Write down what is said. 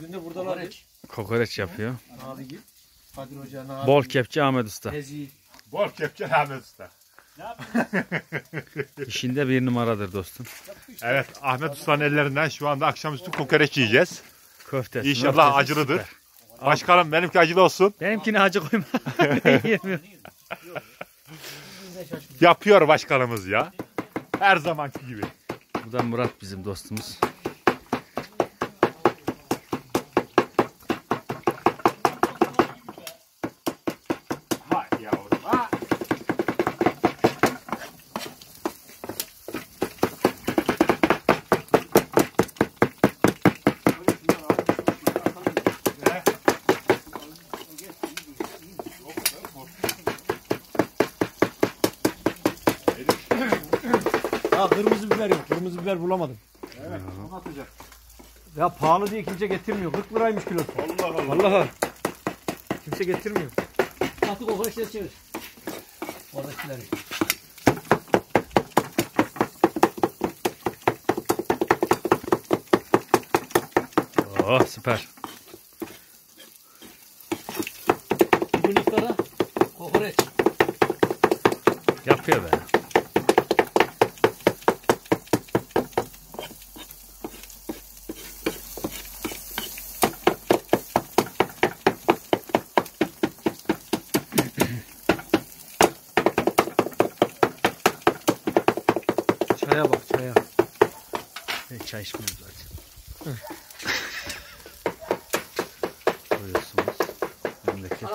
Günde buradalar ya. Kokoreç yapıyor. Abi gibi. Kadir Hoca, Nabi, Bol kepçe Ahmet Usta. Tezi. Bol kepçe Ahmet Usta. İşinde bir numaradır dostum. Evet Ahmet Usta'nın ellerinden şu anda akşamüstü kokoreç yiyeceğiz. Köftesi. İnşallah möftesi acılıdır. süper. Başkanım benimki acılı olsun. Benimkine acı koyma. Yapıyor başkanımız ya. Her zamanki gibi. Bu da Murat bizim dostumuz. Ya kırmızı biber yok. Kırmızı biber bulamadım. Evet, onu atacak. Ya pahalı diye kimse getirmiyor. 40 liraymış kilosu. Allah Allah. Vallahi. Kimse getirmiyor. Artık o kadar çevir. Oradakileri. Oh süper. Bugün iftara kokoreç. Yapıyor be. Çaya bak çaya. E, çay içmiyoruz zaten. Koyuyorsunuz. Memleket.